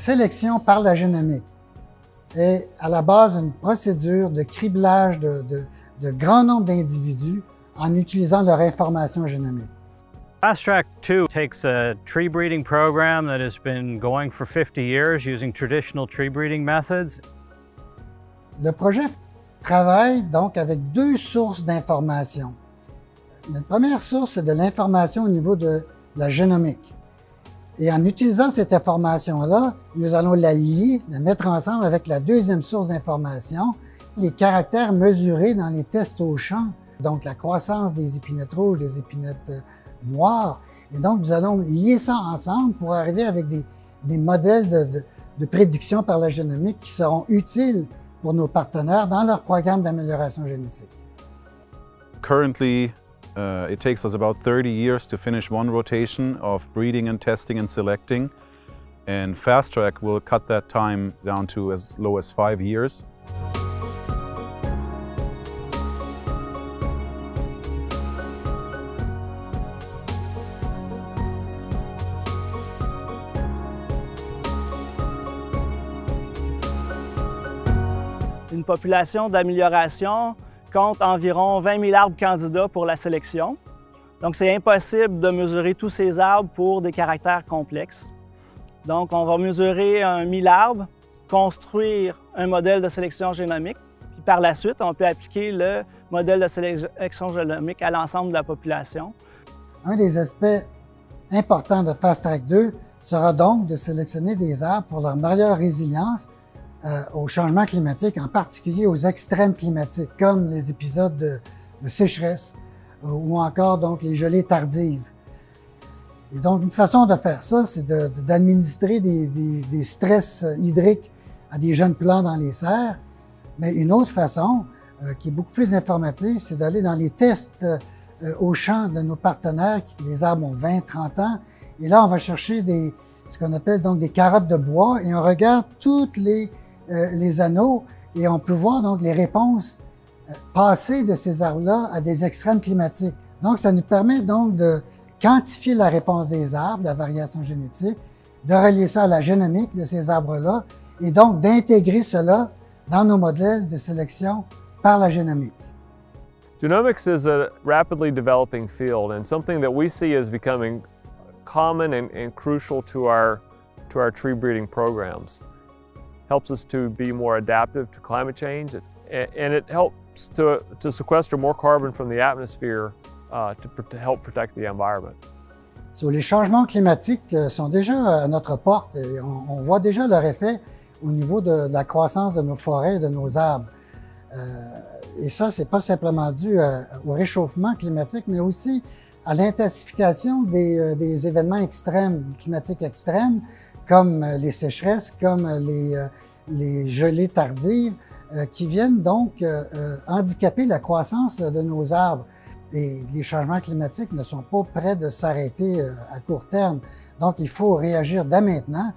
sélection par la génomique est à la base d'une procédure de criblage de, de, de grand nombre d'individus en utilisant leur information génomique. Fast Track 2 takes a tree breeding program that has been going for 50 years using traditional tree breeding methods. Le projet travaille donc avec deux sources d'information. La première source, c'est de l'information au niveau de la génomique. Et en utilisant cette information-là, nous allons la lier, la mettre ensemble avec la deuxième source d'information, les caractères mesurés dans les tests au champ, donc la croissance des épinettes rouges, des épinettes euh, noires. Et donc, nous allons lier ça ensemble pour arriver avec des, modèles de, de, de, prédiction par la génomique qui seront utiles pour nos partenaires dans leur programme d'amélioration génétique. Currently, Uh, it takes us about 30 years to finish one rotation of breeding and testing and selecting. And Fast Track will cut that time down to as low as five years. Population d'amélioration compte environ 20 000 arbres candidats pour la sélection. Donc, c'est impossible de mesurer tous ces arbres pour des caractères complexes. Donc, on va mesurer un 1000 arbres, construire un modèle de sélection génomique, puis par la suite, on peut appliquer le modèle de sélection génomique à l'ensemble de la population. Un des aspects importants de Fast Track 2 sera donc de sélectionner des arbres pour leur meilleure résilience euh, au changement climatique, en particulier aux extrêmes climatiques, comme les épisodes de, sécheresse euh, ou encore donc les gelées tardives. Et donc, une façon de faire ça, c'est d'administrer de, des, des, des, stress hydriques à des jeunes plants dans les serres. Mais une autre façon, euh, qui est beaucoup plus informative, c'est d'aller dans les tests euh, au champ de nos partenaires, qui, les arbres ont 20, 30 ans. Et là, on va chercher des, ce qu'on appelle donc des carottes de bois et on regarde toutes les euh, les anneaux et on peut voir donc les réponses euh, passées de ces arbres-là à des extrêmes climatiques. Donc, ça nous permet donc de quantifier la réponse des arbres, la variation génétique, de relier ça à la génomique de ces arbres-là et donc d'intégrer cela dans nos modèles de sélection par la génomique. Genomics is a rapidly developing field and something that we see as becoming common and, crucial to our tree breeding programs. Helps us to be more adaptive to climate change, and it helps to, to sequester more carbon from the atmosphere uh, to, to, help protect the environment. So, les changements climatiques euh, sont déjà à notre porte et on, on, voit déjà leur effet au niveau de la croissance de nos forêts et de nos arbres. Euh, et ça, c'est pas simplement dû à, au réchauffement climatique, mais aussi à l'intensification des, euh, des, événements extrêmes, climatiques extrêmes, comme euh, les sécheresses, comme euh, les, euh, les gelées tardives, qui viennent donc handicaper la croissance de nos arbres. Et les changements climatiques ne sont pas prêts de s'arrêter à court terme. Donc, il faut réagir dès maintenant.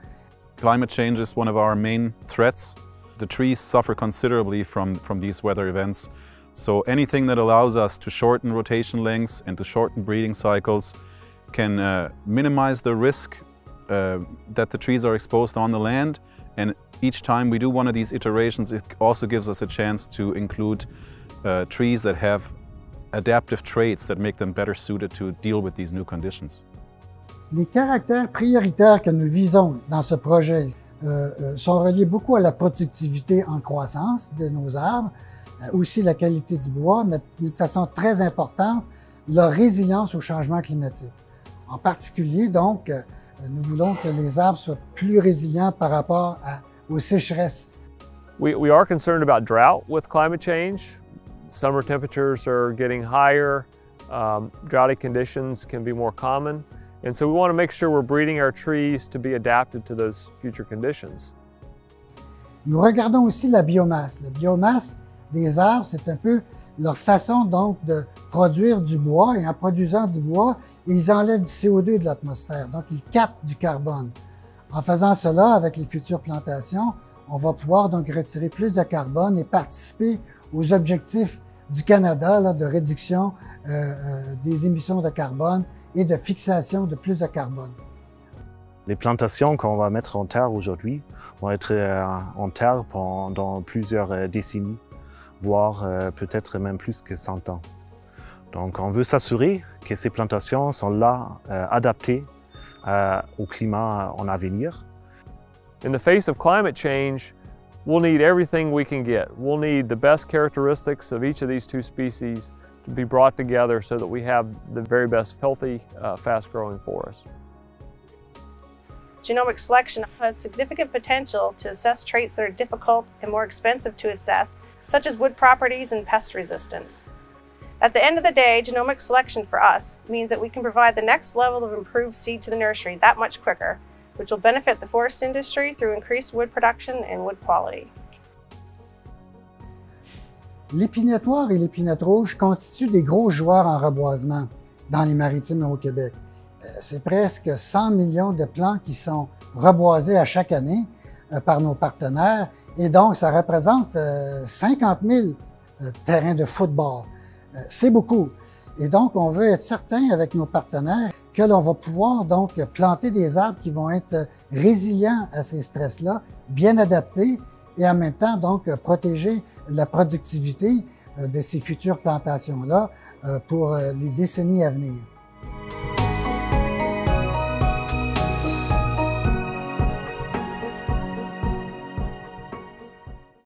Climate change is one of our main threats. The trees suffer considerably from, from these weather events. So anything that allows us to shorten rotation lengths and to shorten breeding cycles can uh, minimize the risk uh, that the trees are exposed on the land and each time we do one of these iterations it also gives us a chance to include uh, trees that have adaptive traits that make them better suited to deal with these new conditions. Les caractères prioritaires que nous visons dans ce projet euh, euh, sont reliés beaucoup à la productivité en croissance de nos arbres, euh, aussi la qualité du bois, mais de façon très importante, leur résilience au changement climatique. En particulier, donc, euh, Nous voulons que les arbres soient plus résilients par rapport à, aux sécheresses. We, we are concerned about drought with climate change. Summer temperatures are getting higher. Um, droughty conditions can be more common. And so we want to make sure we're breeding our trees to be adapted to those future conditions. Nous regardons aussi la biomasse. La biomasse des arbres, c'est un peu leur façon donc de produire du bois et en produisant du bois, ils enlèvent du CO2 de l'atmosphère, donc ils captent du carbone. En faisant cela avec les futures plantations, on va pouvoir donc retirer plus de carbone et participer aux objectifs du Canada de réduction euh, euh, des émissions de carbone et de fixation de plus de carbone. Les plantations qu'on va mettre en terre aujourd'hui vont être euh, en terre pendant plusieurs décennies, voire peut-être même plus que 100 ans. Donc on veut s'assurer que ces plantations sont là, adaptées au climat en avenir. In the face of climate change, we'll need everything we can get. We'll need the best characteristics of each of these two species to be brought together so that we have the very best healthy, uh, fast-growing forest. Genomic selection has significant potential to assess traits that are difficult and more expensive to assess, such as wood properties and pest resistance. At the end of the day, genomic selection for us means that we can provide the next level of improved seed to the nursery that much quicker, which will benefit the forest industry through increased wood production and wood quality. L'épinette noire et l'épinette rouge constituent des gros joueurs en reboisement dans les maritimes au Québec. Euh, c'est presque 100 millions de plants qui sont reboisés à chaque année euh, par nos partenaires et donc ça représente 50 euh, 000 terrains de football. C'est beaucoup. Et donc, on veut être certain avec nos partenaires que l'on va pouvoir donc planter des arbres qui vont être résilients à ces stress-là, bien adaptés et en même temps donc protéger la productivité de ces futures plantations-là pour les décennies à venir.